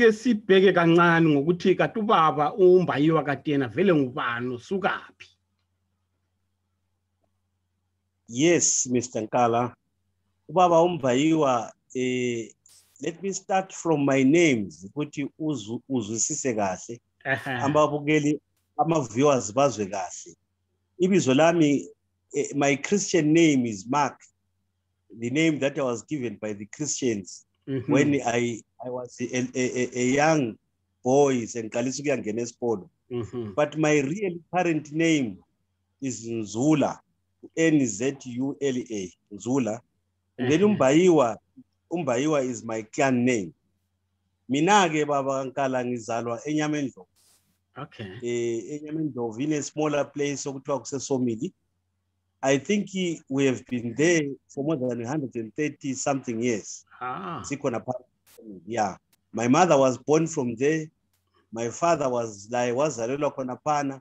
ke sibheke kancane ngokuthi kanti ubaba umbayiwa kade yena vele ngubani usukaphi yes mr nkala. Ubaba umbayiwa eh let me start from my names ukuthi uzwisise kahle ababukeli ama-viewers bazwe kahle. Ibizo lami eh, my christian name is mark. The name that i was given by the christians Mhm. when i i was a, a, a, a young boy sengiqalisa ukuyangena esikolo Mhm. but my real parent name is nzula n-z-u-l-a nzula. And then Ehe. umbayiwa umbayiwa is my clan name. Mina-ke baba nkala ngizalwa enyamendlovu. Okay. Eh enyamendlovu in a smaller place okuthiwa kusesomili i think we have been there for more than 130 something years. Ah. Sikhona phakathi yeah. My mother was born from there. My father was laye wazalelwa khona phana.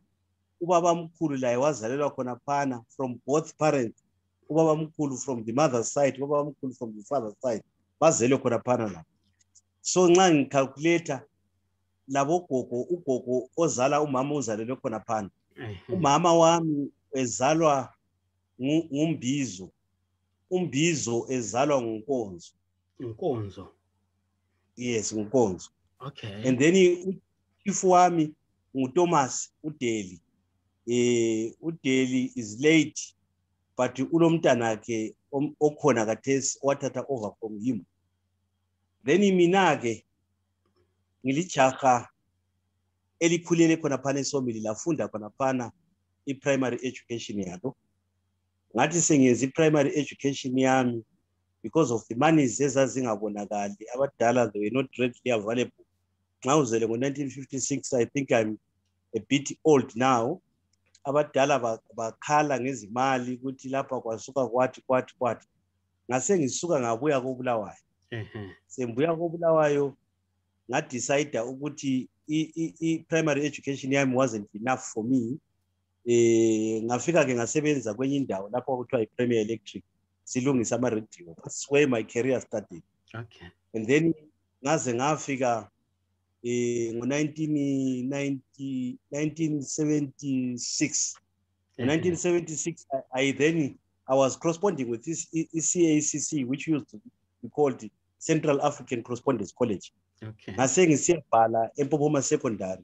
Ubaba mkhulu laye wazalelwa khona phana from both parents. Ubaba mkhulu from the mother's side ubaba mkhulu from the father's side. Bazelwe khona phana la. So nxa ngicalculator labo gogo ugogo ozala umama uzalelwe khona phana. Ehe. umama wami ezalwa ngu- ngumbizo. Umbizo ezalwa ngunkonzo inkonzo yes ngunkonzo okay. And then uchifu wami nguThomas uDeli eh uDeli is late but unomntana wakhe om- okhona kathesi wathatha over from him. Then mina ke ngilijaha elikhulele khona phana esomili lafunda khona phana i-primary education yalo. Ngathi sengenza i-primary education yami because of the monies ezazingabonakali abadala they were not readily available. Nxa uzele ngo-1956 i think i'm a bit old now. Abadala ba- bakhala ngezimali ukuthi lapha kwasuka kwathi kwathi kwathi. Ngase ngisuka ngabuya kobulawayo. Ehe. sembuya kobulawayo ngadecida ukuthi i- i- i-primary education yami wasn't enough for me. Eh ngafika-ke ngasebenza kwenye indawo lapho okuthiwa i-premier electric. Silungisa ama-radio that's where my career started. Okay. And then ngaze ngafika eh ngo-1990 1976 Ehe. ngo-1976 I, then i was corresponding with this i-cacc which used to be called central african correspondence college. Okay. Ngase ngisiyabhala empophoma secondary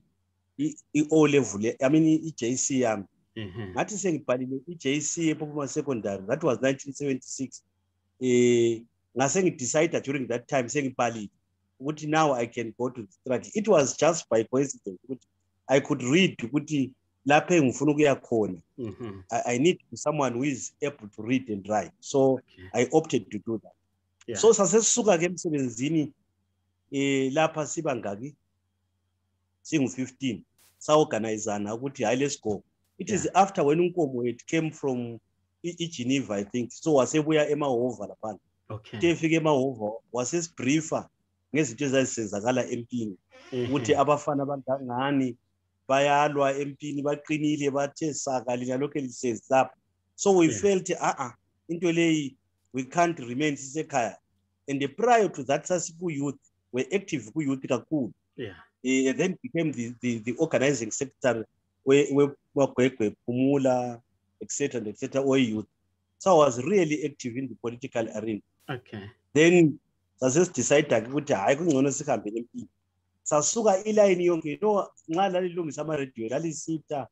i- i-o level i mean i-jc yami. Ehe. Ngathi sengibhalile i-jc empophoma secondary that was 1976 eh ngase ngidecida during that time sengibhalile ukuthi now i can go to the struggle it was just by coincidence ukuthi i could read ukuthi lapho engifuna ukuya khona Mhm. I, i need someone who is able to read and write. So okay. I opted to do that. Yeah. so sasesisuka-ke emsebenzini eh lapha siba ngaki singu-15 saorganizana ukuthi hayi let's go. It is after when unkomo it came from igeneva i think. So wasebuya emahova laphana okay. Uthe efika emahova wasesibriefa ngezinto ezazisenzakala empini. Ehe. ukuthi abafana abangangani bayalwa empini baqinile bathe saka lina lokhu lihlezi lapha so we Yeah. felt a-a into leyi we can't remain sisekhaya. And prior to that sasiku-youth were active ku-youth kakhulu. Yeah. Eh, and then became the, the, the organizing secretary wemagwegwe phumula etc and etc we-youth so i was really active in the political arena. Okay. Then sasesidecida-ke ukuthi hhayi kungcono sihambele empini sasuka ilayini yonke you know nxa lalilungisa ama-radio lalisita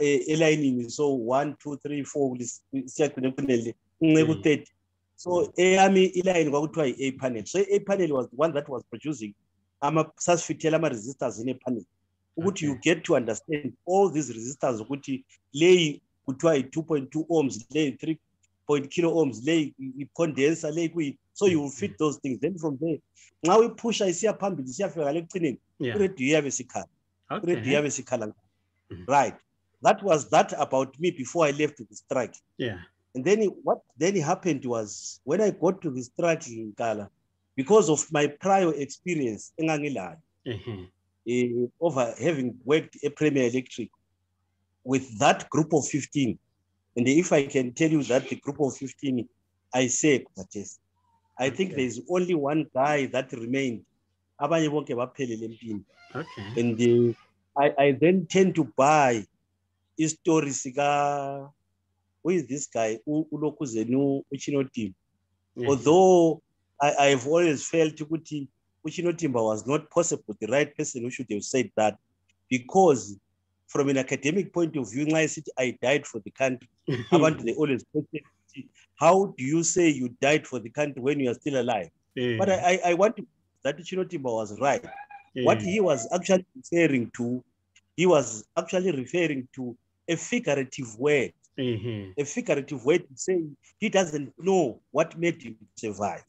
eh, elayinini so one two three four siyagcine kunele unce Mm. ku-thirty so eyami ilayini kwakuthiwa yi-a panel so i-a panel was the one that was producing ama sasifithela ama-resistors in a panel ukuthi you get to understand all these resistors ukuthi leyi kuthiwa yi-two point two ohms leyi three point kilo ohms leyi i-condenser leyi kuyi so you will fit those things. Then from there nxa uyiphusha isiya phambili siyafika ngale ekucineni iradio iyabe sikhala. Iradio okay iyabe sikhala. Mhm. right. That was that about me before i left the strike. Yeah. And then what then happened was when i got to the strike nkala because of my prior experience engangilayo Ehe. uh, over having worked a premier electric with that group of 15 and if i can tell you that the group of 15 i say Khathesi, i think Okay. there's only one guy that remained. Abanye bonke baphelele empini. Okay. And uh, I, I then tend to buy isitori sika who is this guy? Ulokhuzeni u- uchinotimba Yeah. although I, I've always felt ukuthi Uchinotimba was not possible the right person who should have said that. Because from an academic point of view I said I died for the country. Abantu they always question how do you say you died for the country when you are still alive? Yeah, but I, I, want to that Uchinotimba was right. What he was actually referring to he was actually referring to a figurative word. Mhm. a figurative word to say he doesn't know what made him survive.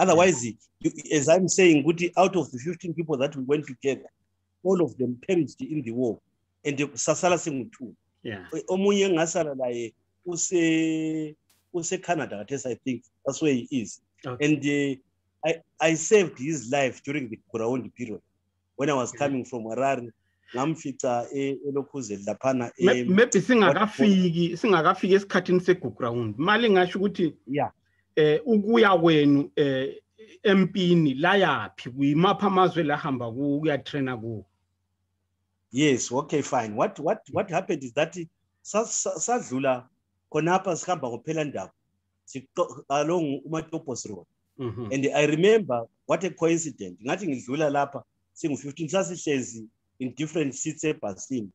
Otherwise, you, as I'm saying, Guti, out of the 15 people that we went together, all of them perished in the war. And sasala singu Yeah. omunye ngasala laye use use Canada, that is, I think that's where he is. Okay. And uh, I I saved his life during the Kuraundi period when I was Okay. coming from Harare. Ngamfica e- elokhuzeni laphana maybe singakafiki singakafiki esikhathini seguground mali ngasho ukuthi yeah eh ukuya kwenu eh empini la yaphi kuyimapha amazwe lahamba ku kuyatraina ku? Yes, okay, fine. What what what happened is that sa- sa- sadlula khonapha sihamba ngophela ndaba. Siqo- along umatopos road. Mhm. and I remember what a coincidence ngathi ngidlula lapha singu-15 sasihlezi in different seats ebhasini.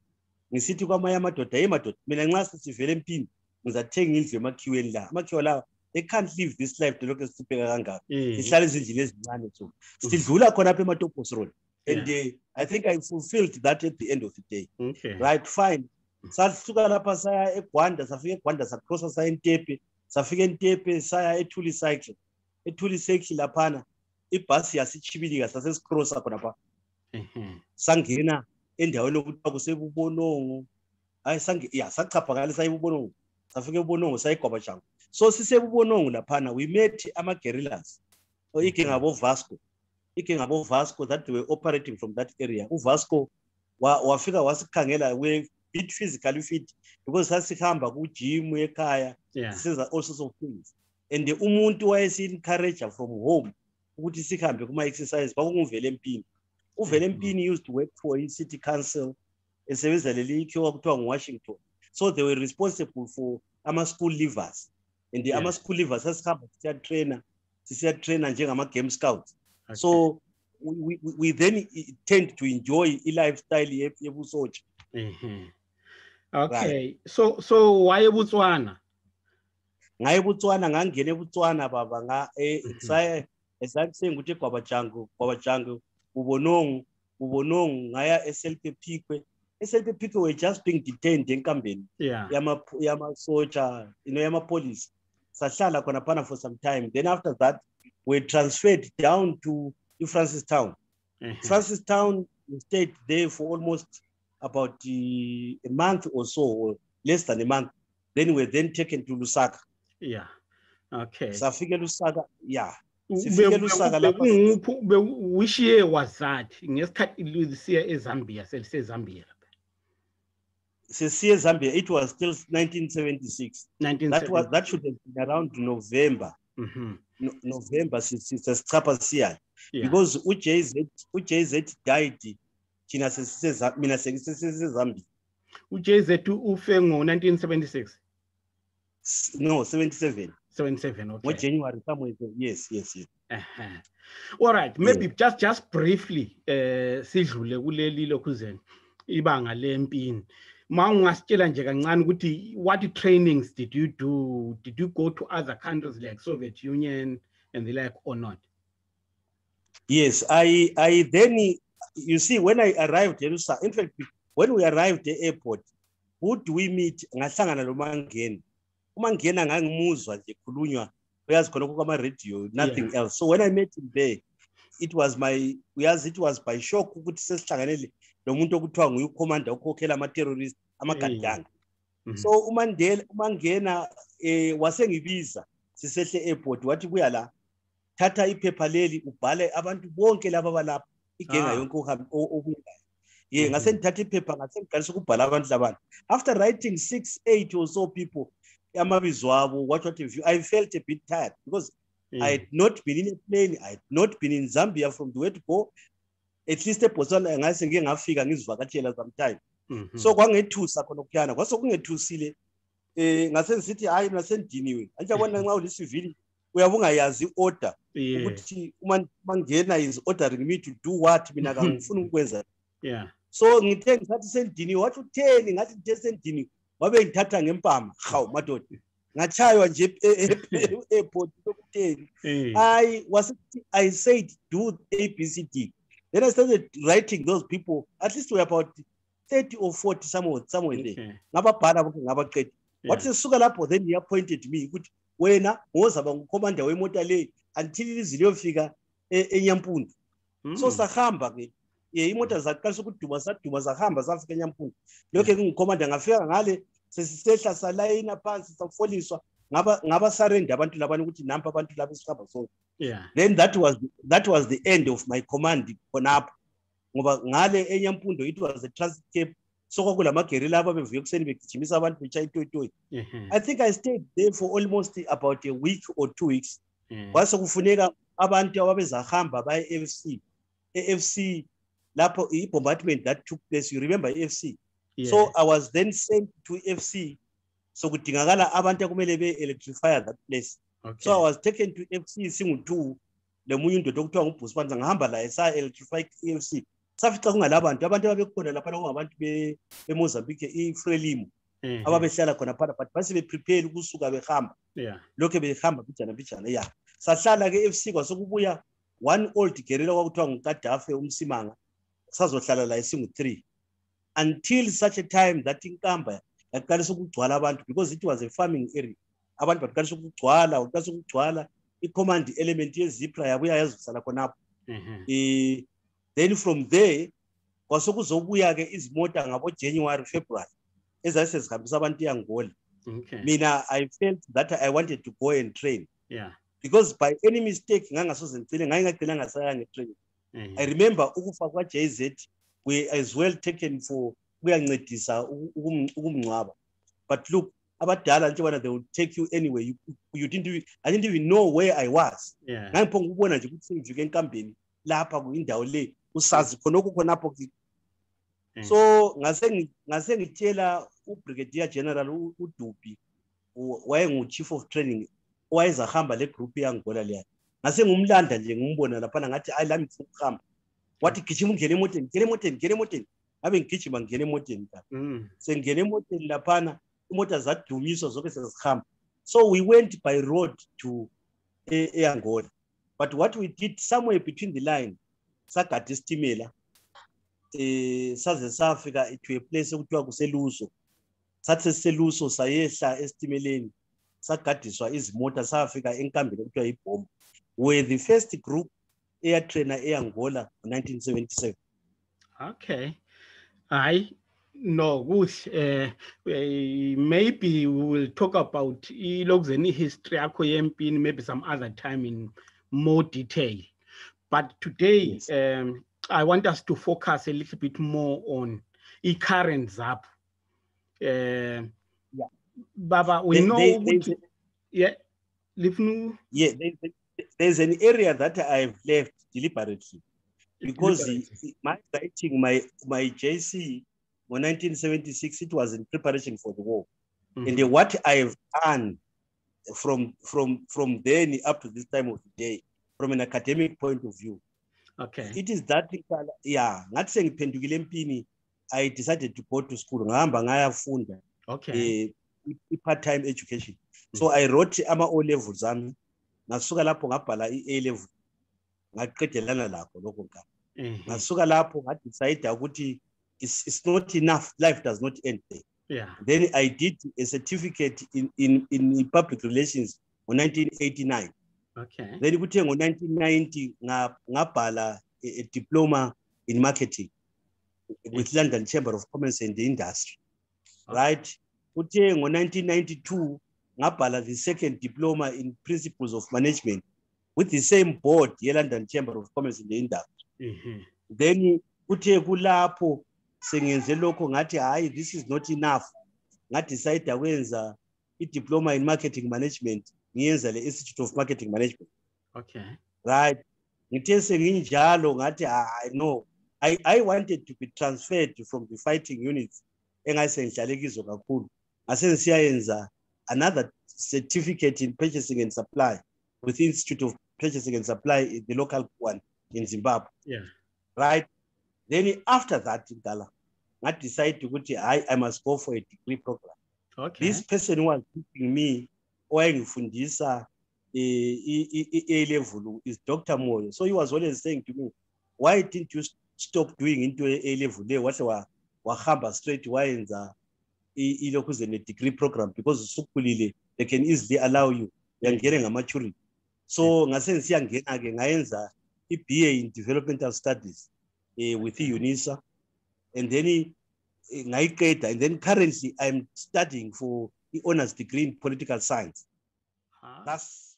Ngisithi kwamanye amadoda hey madoda mina nxa sesivele empini ngizathenga indlu emakhiweni la. Amakhiwa lawa they can't live this life kangaka. Eh, sihlala ezindlini ezincane so sidlula khonapha ematopos road. And Yeah. uh, I think I fulfilled that at the end of the day. Okay. Right fine. Sasuka lapha saya egwanda safika egwanda sacrossa saya entepe safika entepe saya ethuli cycle ethuli cycle laphana ibhasi yasichibilika sasesicrossa khonapha Mhm. sangena endaweni okuthiwa kusebubonongo. Hayi sange ya sachaphakalisa ibubonongo safika ebubonongo sayigwabashango so sisebubonongo laphana we met ama-guerrillas. So ike ngabo-vasco ike ngabo-vasco that were operating from that area. Uvasco wa- wafika wasikhangela we bit physically fit because sasihamba kujimu ekhaya yeah. sisenza all sorts of things. And umuntu wayesi-encourager from home ukuthi sihambe kuma-exercise kwakunguvele empini uvele mm-hmm. empini used to work for i-city council esebenza leli ikhiwa kuthiwa ngu-washington. So they were responsible for ama-school leavers and yeah. ama-schooliver sasihamba sisiyatraina sisiyatraina njengama-game scouts okay. so we, we, we then tend to enjoy i-lifestyle yebusotsha mm -hmm. okay right. so so waye botswana ngaye botswana ngangena ebotswana baba nga eh, mm-hmm. esakusenge ukuthi egwabajangu gwabajangu ubonongu ubonongu ngaya eselpe pikwe eselpe pikwe were just being detained enkambeni yamasotsha you know yamapolisa sahlala khonaphana for some time. Then after that we're transferred down to i-francistown Mhm. francistown we stayed there for almost about uh, a month or so or less than a month. Then we're then taken to lusaka. Yeah. Okay. Safike lusaka yeah. Ube- sifike ube- lusaka ube- lapha. unguphi ube which year was that. Ngesikhathi lisiya eZambia selise Zambia it was still 1976 that was that should have been around november. Mhm. no, november si- si- sesichapha siyayo yeah. Because ujz ujz died thina mina sesisezambia uJZ ufe ngo1976 S- no 77 77 okay. Ngojanuary somewhere yes yes yes. Uh-huh. All right, maybe just just briefly eh sidlule kuleli lokhuzeni ibanga lempini. Ma ungasitshela nje kancane ukuthi what trainings did you do? Did you go to other countries like Soviet Union and the like or not? Yes, I I then you see when I arrived Lusa, in fact, when we arrived at the airport, who do we meet? Ngahlangana lo Mangena. UMangena ngangimuzwa nje khulunywa uyazi khona kwama radio nothing else. So when I met him there, it was my uyazi it was by shock ukuthi sesihlanganele lo muntu okuthiwa nguye ucommander okhokhela ama terrorist amagadanga. Mhm. So uMandela umangena eh wasengibiza sisehle airport wathi kuya la thatha iphepha leli ubhale abantu bonke laba balapha igenga Ah. yonke uhambe obuyayo ye Mhm. ngase ngithatha iphepha ngase ngiqalisa ukubhala abantu labantu after writing six eight or so people amabizo abo what what have you i felt a bit tired because I had not been in a plane. I had not been in Zambia from the way to go. At least eBotswana ngase ngike ngafika ngizivakatshela sometime. Mhm. So kwangethusa khona kuyana. Kwase kungethusile eh ngase ngisithi hayi mina sendiniwe. Anjabona nxa ulisivili uyabe ungayazi order yeah ukuthi uma mangena is ordering me to do what mina kangifuni ukwenza. yeah So ngithe ngisathi sendiniwe wathi utheni ngathi ngithe sendiniwe wabe ngithatha ngempama. Hawu madoda. Ngachaywa nje e- e- e- airport lokutheni. eh I was I said do ABCD. Then I started writing those people. At least we were about 30 or 40 somewhere somewhere there. okay Ngababhala bonke ngabaqeda. Wathi sisuka lapho then he appointed me ukuthi wena ngozaba ngucommander wemota le until ilizwi liyofika e- eNyampundu. So Mm. sahamba ke ye imota zaqalisa ukuduma saduma sahamba safika eNyampundu. Lokho ngicommander ngafika ngale sesisehla salayina phansi safoliswa ngaba ngaba surrender abantu labani ukuthi nampa abantu laba esihamba sonke. yeah then that was that was the end of my command khonapho ngoba ngale enyampundo it was a transit camp so kwakulamagerila ababevuye ekuseni begijimisa abantu betshaya itoyitoyi Mhm. i think i stayed there for almost about a week or two weeks Yeah. kwase kufuneka abantu ababezahamba baye e-fc e-fc lapho i-bombardment that took place you remember i-fc Yeah. so i was then sent to fc so kudingakala abantu akumele be-electrify that place. Okay. so i was taken to fc singu-two lemunye indoda okuthiwa ngubhuspanza ngahamba laye sa-electrify i-fc safica kungalabantu abantu ababekhona laphana kungabantu be- bemozambique i-frelimo Mhm. ababehlala khona phana but base beprepare ukusuka behamba. Yeah. Lokhu behamba bijana bijana ya sahlala ke FC kwasekubuya one old gerilla kwakuthiwa ngukadafe umsimanga sazohlala laye singu-three until such a time that inkamba yaqalisa ukugcwala abantu because it was a farming area. Abantu baqalisa ukugcwala baqalisa ukugcwala. I-command element yezipra yabuya yazosala khonapho. Mhm. then from there kwasekuzobuya ke izimota ngabo-january february ezase zihambisa abantu eyangola okay. Mina i felt that i wanted to go and train. Yeah. Because by any mistake ngangasoze ngicile ngaye ngagcina ngasaya ngetrain Mhm. i remember ukufa kwa-jz we as well taken for kuyancedisa uku- ukum- ukumngcwaba. But look abadala njengoba they will take you anyway you, you didn't even, i didn't even know where i was. Yeah. Ngangiphonga ukubona nje ukuthi sengijike enkambeni lapha kuyindawo le usazi khonokho khonapho ki- Mm. so ngase ngi- ngase ngitshela ubrigadier general u- udubi u- wayengu-chief of training owayezahamba le group yangigola leya. Ngase ngumlanda nje ngimbona laphana ngathi ayi lami ngifuna ukuhamba. Wathi gijima ungene emoteni ngene emoteni ngene emoteni. Abe ngigijima ngene emoteni ka Mm. sengene emoteni laphana imota zadumiswa zonke sezihamba so we went by road to eangola but what we did somewhere between the line sagada isitimela eh saze safika to a place okuthiwa kuseluso. Sathi sesiseluso sayehla esitimeleni sagadiswa izimota safika enkambeni okuthiwa yibhomba were the first group eyatrainer eangola ngo-1977 Okay. Hayi no kuhle eh eh, maybe we will talk about ilokuzeni history yakho yempini maybe some other time in more detail. But today Yes. um I want us to focus a little bit more on i current zap. Uh, Yeah. Baba we There- know there- there's ukuthi- yeah yeah there's, there's an area that i've left deliberately because the- my writing my my JC in 1976 it was in preparation for the war. Mhm. and what I've done from from from then up to this time of the day from an academic point of view okay. it is that yeah ngathi sengiphendukile empini I decided to go to school ngahamba ngayafunda okay. eh i- part time education. So I wrote ama O levels ami lapho ngabhala i A level ngaqedelana lakho lokho ngaka Mhm. ngasuka lapho ngadecide ukuthi it's, not enough life does not end there. Yeah. Then i did a certificate in, in, in public relations ngo-1989 okay. Then kuthe ngo-1990 nga- ngabhala a, a diploma in marketing with london chamber of commerce and industry. Right? Kuthe ngo-1992 ngabhala the second diploma in principles of management with the same board ye-london chamber of commerce and industry. Mhm. then kuthe kulapho sengenze lokho ngathi hayi this is not enough. Ngadecide kwenza i-diploma in marketing management ngiyenza le institute of marketing management. Okay. Right. Ngithe senginjalo ngathi hayi no. I, know. I wanted to be transferred from the fighting units engasengihlale kizo kakhulu. Ngase ngisiyayenza another certificate in purchasing and supply with the institute of purchasing and supply the local one in zimbabwe yeah. right? Then after that ngala ngadecide ukuthi hayi i I must go for a degree program. Okay. This person who was teaching me owayengifundisa i-a level is dr moyo. So he was always saying to me why didn't you stop doing into ye-a level leyo wahle wahamba straight wayenza ilokhuze ne-degree program because usukhulile they can easily allow you uyangene ngamaturity so ngase ngisiyangena-ke ngayenza i-ba in developmental studies uh, with i-unisa and then uh, ngayiqeda and then currently i'm studying for i-honors degree in political science. Ah, that's